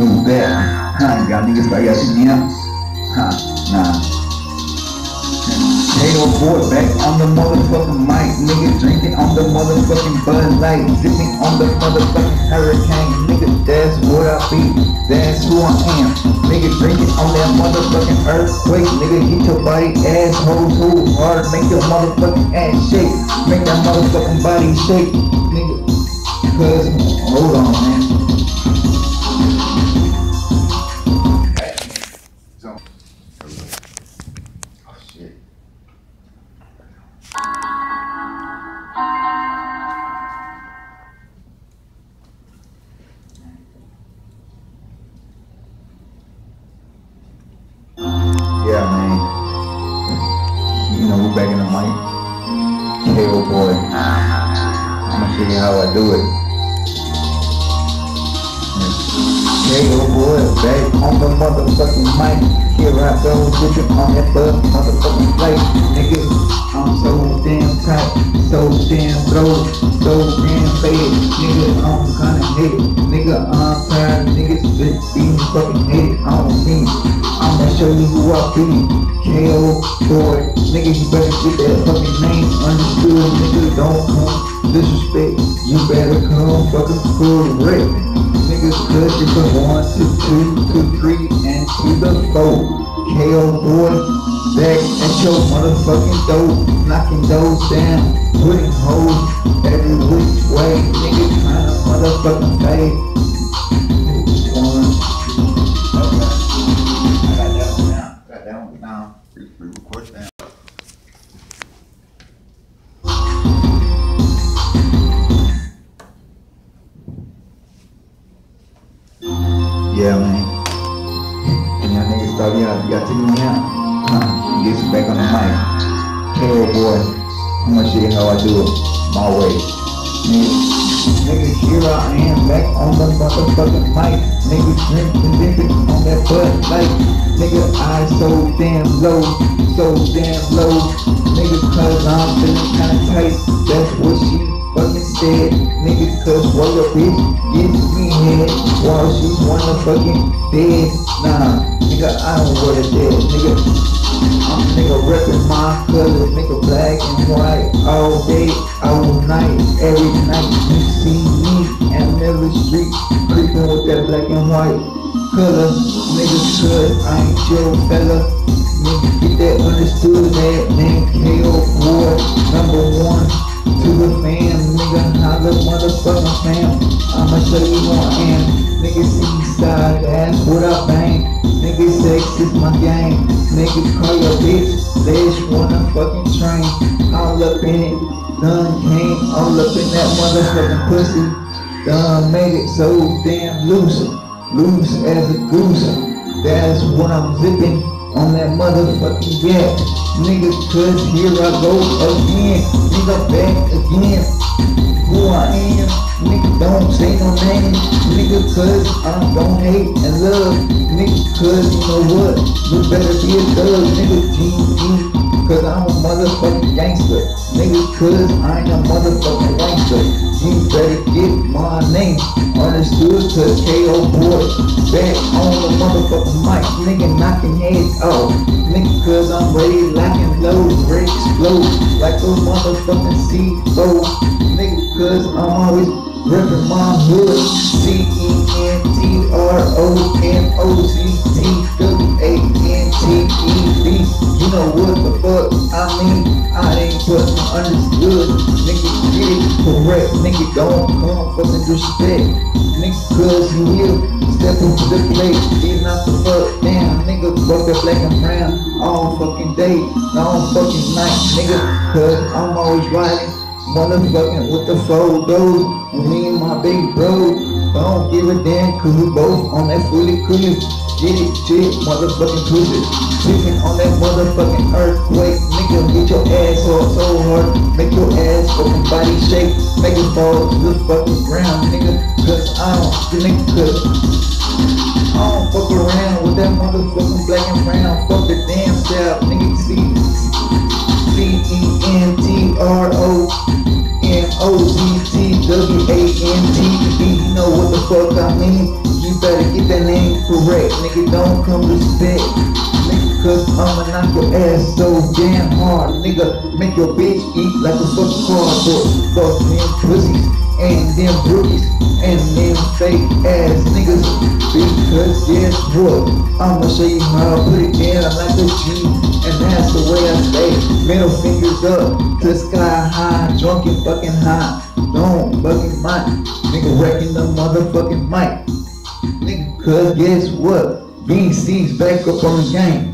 that. Huh, y'all niggas me out? Huh, nah. Hey, boy, back on the motherfucking mic. Nigga drinking on the motherfucking Bud Light. Sipping on the motherfucking Hurricane. Nigga, that's what I be. That's who I am. Nigga drinking on that motherfucking earthquake. Nigga, get your body asshole so hard. Make your motherfucking ass shake. Make that motherfucking body shake. Nigga, cause, hold on, man. KO boy. I'm gonna show you how I do it. KO boy, back on the motherfucking mic. Here I go, switching on that bug motherfucking plate. Nigga, I'm so damn tight, so damn throw, so damn faded. Nigga, I'm kinda hated. Nigga, I'm tired niggas been being fucking hated on. I'ma show you who I be. KO boy, nigga, you better get that fucking name understood. Nigga, don't come disrespect. You better come fucking correct. Niggas good if I one to two to three and to the four. KO boy, back at your motherfucking door, knocking doors down, putting hoes every which way. Nigga trying to motherfucking fade. That. Yeah, man. And y'all niggas thought y'all, y'all me. Huh? Back on the mic. KO boy, I'm gonna show you how I do it. My way. Nigga, nigga, here I am back on the motherfucking mic. Nigga, drinking, drinking on that Bud Light. Nigga, I so damn low, so damn low. Nigga, cause I'm feeling kinda tight. That's what she fucking said. Nigga, cause what your bitch gets me head while she's wanna fucking dead. Nah, nigga, I don't want it dead. Nigga, nigga reppin' my color, nigga black and white all day, all night, every night. You see me and every street creeping with that black and white color. Nigga, cause I ain't your fella. Nigga, get that understood that name sex is my game. Nigga, call your bitch, let's wanna fucking train. All up in it, done came all up in that motherfucking pussy. Done made it so damn loose, loose as a goose. That's what I'm zipping on that motherfucking gas. Nigga, cause here I go again. Nigga, back again. Who I am, nigga, don't say no name. Nigga, cause I don't hate and love. Nigga, cause you know what? You better be a thug, nigga, cause I ain't a motherfucking gangster. You better get my name. Understood, cause KO boy. Back on the motherfucking mic. Nigga, knocking heads off. Nigga, cause I'm ready, locking low, to explode. Like those motherfucking C4. Nigga, cause I'm always ripping my hood. C-E-N-T-R-O-N-O-C-T-W-A-N-T-E-D. You know what the fuck I mean? Understood. Nigga, get it correct. Nigga, don't come fucking disrespect. Nigga, cause you here, step into the plate, getting out the fuck down. Nigga, fuck that black and brown all fucking day, all fucking night. Nigga, cause I'm always riding. Motherfucking with the photos me and my big bro. Don't give a damn cause we both on that fully cruise. Get it, shit, motherfucking pussy. Sitting on that motherfucking earthquake. Nigga, get your ass off so hard. Make your ass fucking body shake. Make it fall to the fucking ground, nigga. Cause I don't, nigga, cause I don't fuck around with that motherfucking black and brown. Fuck the damn self, nigga. See, fuck I mean? You better get that name correct. Nigga, don't come to respect. Nigga, cause I'ma knock your ass so damn hard. Nigga, make your bitch eat like a fucking cardboard. Fuck them pussies and them rookies and them fake ass niggas. Because guess what? I'ma show you how I put it down like a G. And that's the way I stay. Middle fingers up to sky high. Drunk and fucking high. Don't fucking mind. Nigga wrecking the motherfucking mic. Nigga, cause guess what? BC's back up on the game.